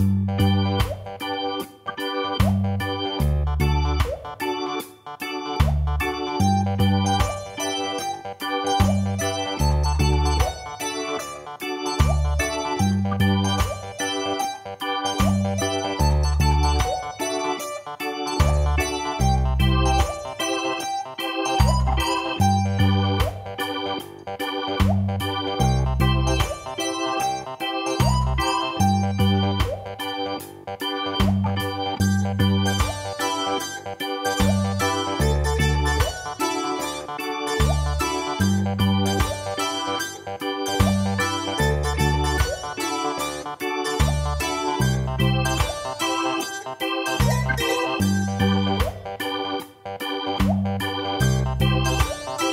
Música Thank you.